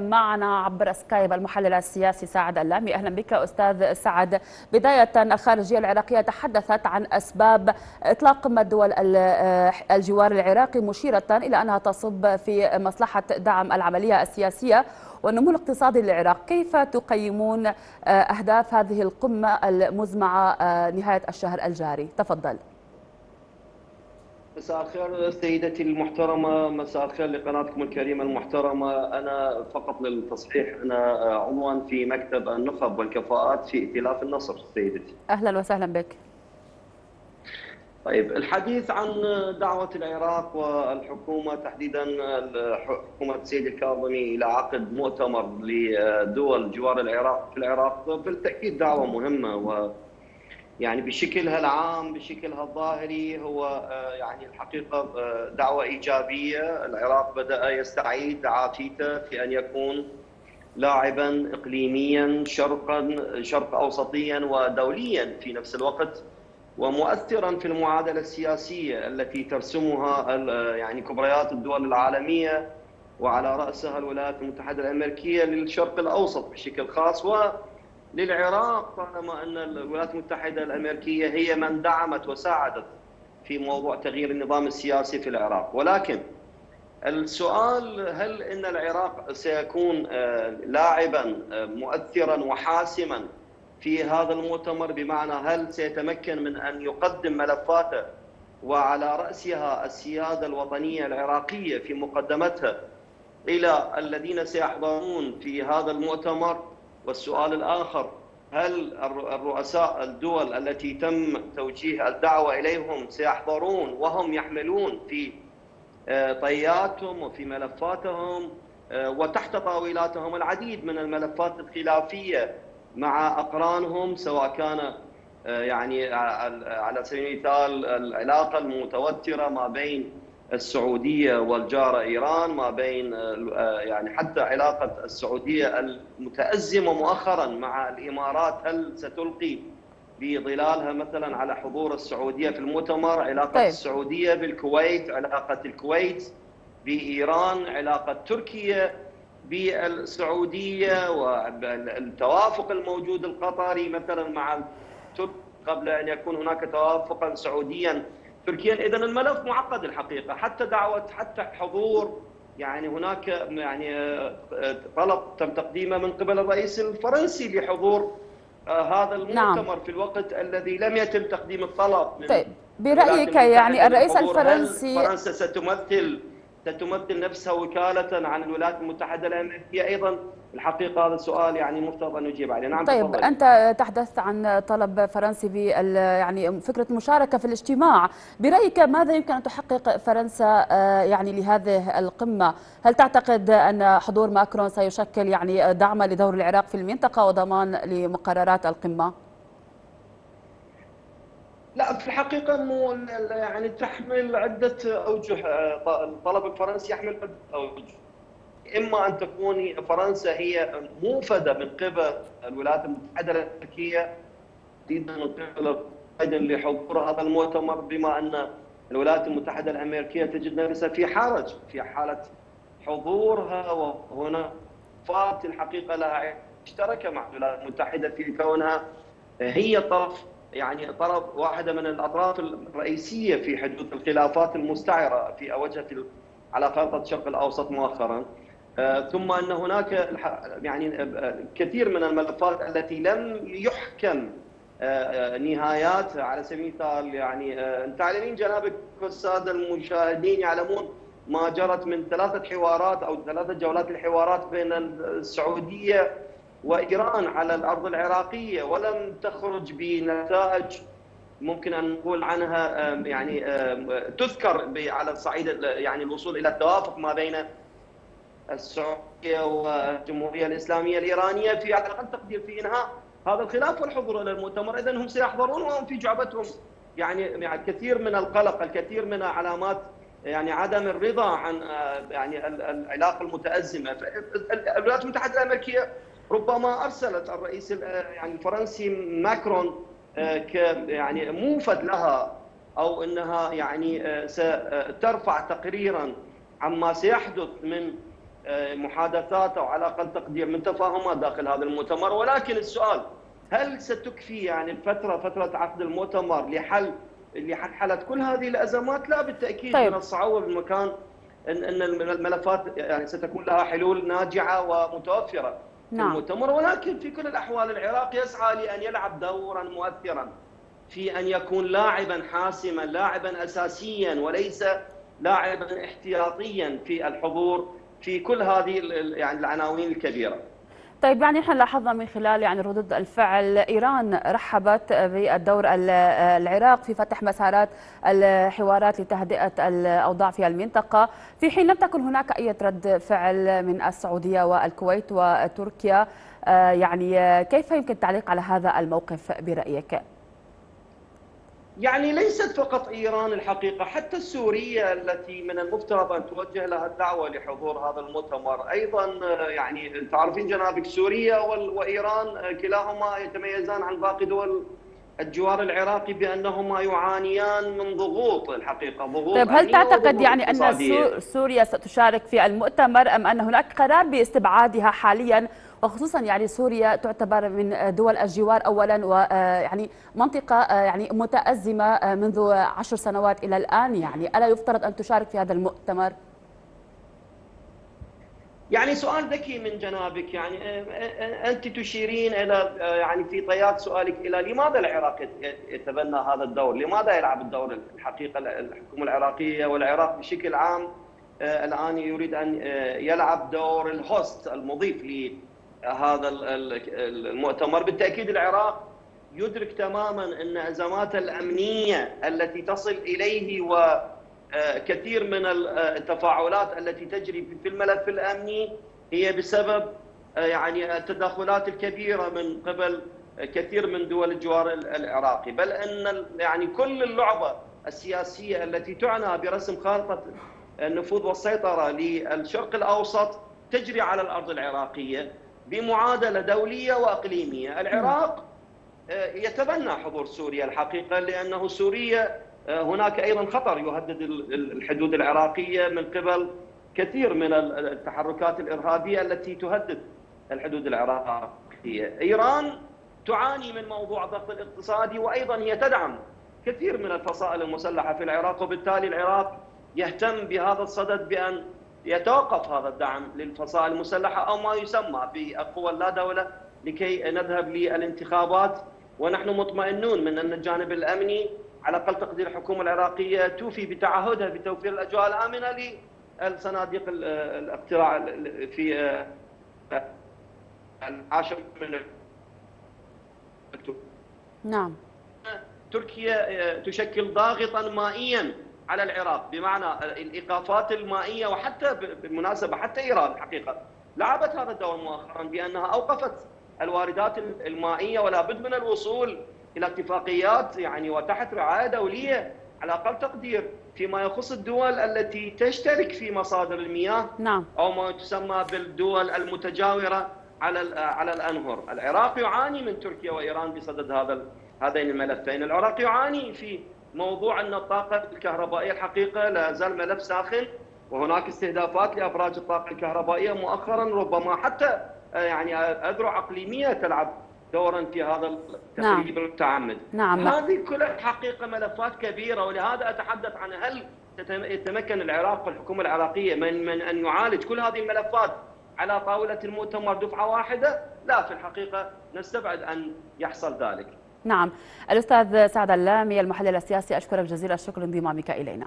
معنا عبر سكايب المحلل السياسي سعد اللامي. أهلا بك أستاذ سعد. بداية الخارجية العراقية تحدثت عن أسباب إطلاق قمه دول الجوار العراقي مشيرة إلى أنها تصب في مصلحة دعم العملية السياسية والنمو الاقتصادي للعراق. كيف تقيمون أهداف هذه القمة المزمعة نهاية الشهر الجاري؟ تفضل. مساء الخير سيدتي المحترمة مساء الخير لقناتكم الكريمة المحترمة. أنا فقط للتصحيح أنا عنوان في مكتب النخب والكفاءات في ائتلاف النصر سيدتي. أهلا وسهلا بك. طيب الحديث عن دعوة العراق والحكومة تحديدا حكومة السيد الكاظمي إلى عقد مؤتمر لدول جوار العراق في العراق بالتأكيد دعوة مهمة و يعني بشكلها العام بشكلها الظاهري هو يعني الحقيقة دعوة إيجابية، العراق بدأ يستعيد عافيته في أن يكون لاعبا اقليميا شرقا شرق اوسطيا ودوليا في نفس الوقت ومؤثرا في المعادلة السياسية التي ترسمها يعني كبريات الدول العالمية وعلى رأسها الولايات المتحدة الأمريكية للشرق الأوسط بشكل خاص. و للعراق طالما أن الولايات المتحدة الأمريكية هي من دعمت وساعدت في موضوع تغيير النظام السياسي في العراق. ولكن السؤال هل إن العراق سيكون لاعبا مؤثرا وحاسما في هذا المؤتمر؟ بمعنى هل سيتمكن من أن يقدم ملفاته وعلى رأسها السيادة الوطنية العراقية في مقدمتها إلى الذين سيحضرون في هذا المؤتمر؟ والسؤال الآخر هل الرؤساء الدول التي تم توجيه الدعوة إليهم سيحضرون وهم يحملون في طياتهم وفي ملفاتهم وتحت طاولاتهم العديد من الملفات الخلافية مع أقرانهم سواء كان يعني على سبيل المثال العلاقة المتوترة ما بين السعودية والجاره إيران ما بين يعني حتى علاقة السعودية المتأزمة مؤخرا مع الإمارات هل ستلقي بظلالها مثلا على حضور السعودية في المؤتمر علاقة طيب. السعودية بالكويت علاقة الكويت بإيران علاقة تركيا بالسعودية والتوافق الموجود القطري مثلا مع قبل أن يكون هناك توافقا سعوديا تركيا. اذا الملف معقد الحقيقة. حتى دعوة حتى حضور يعني هناك يعني طلب تم تقديمه من قبل الرئيس الفرنسي لحضور هذا المؤتمر نعم. في الوقت الذي لم يتم تقديم الطلب من طيب برأيك يعني الرئيس الفرنسي فرنسا ستمثل ستمثل نفسها وكالة عن الولايات المتحدة الأمريكية أيضا؟ الحقيقة هذا السؤال يعني مفترض أن نجيب عليه نعم طيب تفضل. أنت تحدثت عن طلب فرنسي بال يعني فكرة المشاركه في الاجتماع. برأيك ماذا يمكن أن تحقق فرنسا يعني لهذه القمة؟ هل تعتقد أن حضور ماكرون سيشكل يعني دعما لدور العراق في المنطقة وضمان لمقررات القمة؟ لا في الحقيقة مو يعني تحمل عدة أوجه الطلب الفرنسي يحمل عدة أوجه. إما أن تكون فرنسا هي موفدة من قبل الولايات المتحدة الأمريكية تحديدا من قبل بايدن لحضور هذا المؤتمر بما أن الولايات المتحدة الأمريكية تجد نفسها في حرج في حالة حضورها وهنا فات الحقيقة لها مشتركة مع الولايات المتحدة في كونها هي طرف يعني طرف واحدة من الأطراف الرئيسية في حدوث الخلافات المستعرة في أوجه على خارطة الشرق الأوسط مؤخرا. ثم أن هناك يعني كثير من الملفات التي لم يحكم نهاياتها على سبيل المثال يعني تعلمين جنابك والسادة المشاهدين يعلمون ما جرت من ثلاثة حوارات أو ثلاثة جولات الحوارات بين السعودية وإيران على الأرض العراقية ولم تخرج بنتائج ممكن أن نقول عنها يعني تذكر على صعيد يعني الوصول إلى التوافق ما بين السعودية والجمهورية الإسلامية الإيرانية في على أقل تقدير في إنهاء هذا الخلاف والحضور إلى المؤتمر. اذا هم سيحضرون وهم في جعبتهم. يعني يعني كثير من القلق الكثير من علامات يعني عدم الرضا عن يعني العلاقة المتأزمة. الولايات المتحدة الأمريكية ربما أرسلت الرئيس يعني الفرنسي ماكرون ك يعني موفد لها أو إنها يعني سترفع تقريرا عما سيحدث من محادثات أو على أقل تقدير من تفاهمات داخل هذا المؤتمر ولكن السؤال هل ستكفي يعني الفترة فترة عقد المؤتمر لحل لحل كل هذه الأزمات؟ لا بالتأكيد طيب. من الصعوبة بالمكان إن إن الملفات يعني ستكون لها حلول ناجعة ومتوفرة نعم. في المؤتمر ولكن في كل الأحوال العراق يسعى لأن يلعب دورا مؤثرا في أن يكون لاعبا حاسما، لاعبا اساسيا وليس لاعبا احتياطيا في الحضور في كل هذه يعني العناوين الكبيرة. طيب يعني إحنا لاحظنا من خلال يعني ردود الفعل إيران رحبت بالدور العراق في فتح مسارات الحوارات لتهدئة الأوضاع في المنطقة في حين لم تكن هناك أي رد فعل من السعودية والكويت وتركيا يعني كيف يمكن التعليق على هذا الموقف برأيك؟ يعني ليست فقط إيران الحقيقة حتى سوريا التي من المفترض أن توجه لها الدعوة لحضور هذا المؤتمر. أيضا يعني تعرفين جنابك سوريا وإيران كلاهما يتميزان عن باقي دول الجوار العراقي بأنهما يعانيان من ضغوط الحقيقة ضغوط طيب هل تعتقد يعني أن سوريا ستشارك في المؤتمر أم ان هناك قرار باستبعادها حاليا؟ وخصوصا يعني سوريا تعتبر من دول الجوار اولا ويعني منطقة يعني متأزمة منذ عشر سنوات إلى الآن يعني ألا يفترض أن تشارك في هذا المؤتمر؟ يعني سؤال ذكي من جنابك يعني أنت تشيرين إلى يعني في طيات سؤالك إلى لماذا العراق يتبنى هذا الدور؟ لماذا يلعب الدور الحقيقة الحكومة العراقية والعراق بشكل عام الآن يريد أن يلعب دور الهوست المضيف هذا المؤتمر. بالتأكيد العراق يدرك تماما أن ازماته الأمنية التي تصل إليه وكثير من التفاعلات التي تجري في الملف الأمني هي بسبب يعني التدخلات الكبيرة من قبل كثير من دول الجوار العراقي. بل أن يعني كل اللعبة السياسية التي تعنى برسم خارطة النفوذ والسيطرة للشرق الأوسط تجري على الأرض العراقية. بمعادلة دولية وإقليمية، العراق آه، يتبنى حضور سوريا الحقيقة لأنه سوريا آه، هناك أيضا خطر يهدد الحدود العراقية من قبل كثير من التحركات الإرهابية التي تهدد الحدود العراقية، إيران تعاني من موضوع الضغط الاقتصادي وأيضا هي تدعم كثير من الفصائل المسلحة في العراق وبالتالي العراق يهتم بهذا الصدد بأن يتوقف هذا الدعم للفصائل المسلحة أو ما يسمى بالقوى اللا دولة لكي نذهب للانتخابات. ونحن مطمئنون من أن الجانب الأمني على أقل تقدير الحكومة العراقية توفي بتعهدها بتوفير الأجواء الآمنة للصناديق الاقتراع في العاشر من نعم. تركيا تشكل ضاغطا مائيا على العراق بمعنى الإيقافات المائية وحتى بالمناسبة حتى إيران الحقيقة لعبت هذا الدور مؤخرا بأنها أوقفت الواردات المائية ولا بد من الوصول إلى اتفاقيات يعني وتحت رعاية دولية على أقل تقدير فيما يخص الدول التي تشترك في مصادر المياه نعم. أو ما تسمى بالدول المتجاورة على على الأنهر، العراق يعاني من تركيا وإيران بصدد هذا هذين الملفين، العراق يعاني في موضوع أن الطاقة الكهربائية الحقيقة لا زال ملف ساخن وهناك استهدافات لابراج الطاقة الكهربائية مؤخرا ربما حتى آه، يعني أذرع إقليمية تلعب دورا في هذا التخريب نعم. المتعمد نعم. هذه كلها حقيقة ملفات كبيرة ولهذا أتحدث عن هل يتمكن العراق والحكومة العراقية من من أن يعالج كل هذه الملفات على طاولة المؤتمر دفعة واحدة؟ لا في الحقيقة نستبعد أن يحصل ذلك. نعم. الأستاذ سعد اللامي المحلل السياسي أشكرك جزيل الشكر لانضمامك إلينا.